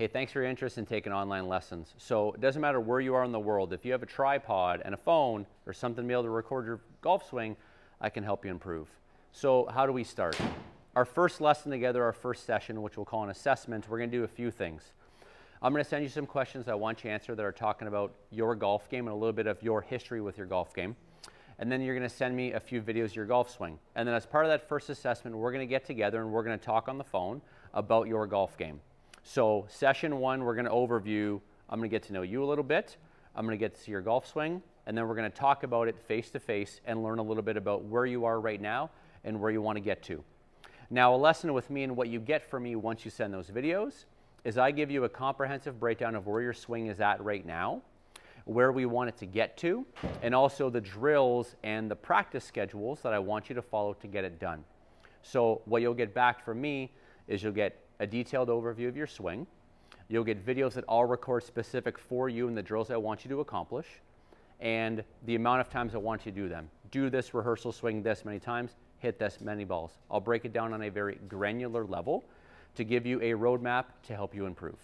Hey, thanks for your interest in taking online lessons. So it doesn't matter where you are in the world, if you have a tripod and a phone or something to be able to record your golf swing, I can help you improve. So how do we start? Our first lesson together, our first session, which we'll call an assessment, we're gonna do a few things. I'm gonna send you some questions I want you to answer that are talking about your golf game and a little bit of your history with your golf game. And then you're gonna send me a few videos of your golf swing. And then as part of that first assessment, we're gonna get together and we're gonna talk on the phone about your golf game. So session one, we're gonna overview, I'm gonna get to know you a little bit, I'm gonna get to see your golf swing, and then we're gonna talk about it face to face and learn a little bit about where you are right now and where you wanna get to. Now, a lesson with me and what you get from me once you send those videos is I give you a comprehensive breakdown of where your swing is at right now, where we want it to get to, and also the drills and the practice schedules that I want you to follow to get it done. So what you'll get back from me is you'll get a detailed overview of your swing. You'll get videos that I'll record specific for you and the drills I want you to accomplish and the amount of times I want you to do them. Do this rehearsal swing this many times, hit this many balls. I'll break it down on a very granular level to give you a roadmap to help you improve.